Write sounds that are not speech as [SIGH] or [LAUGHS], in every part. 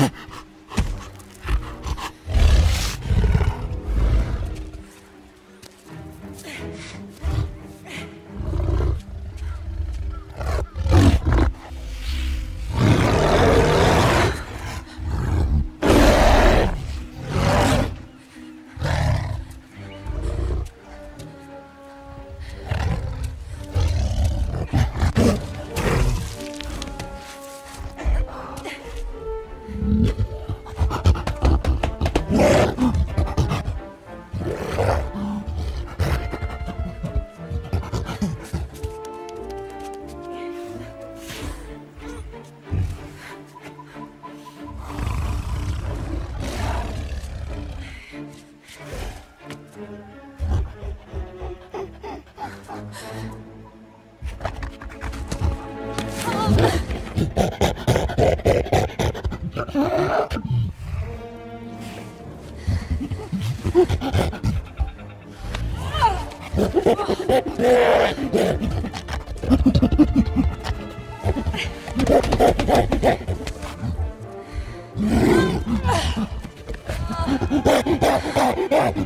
Huh?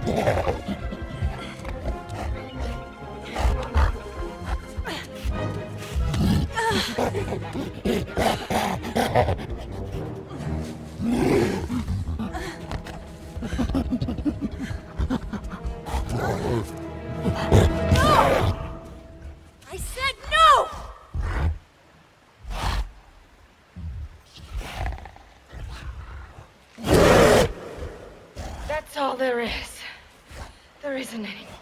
Yeah. [LAUGHS] That's all there is. There isn't any.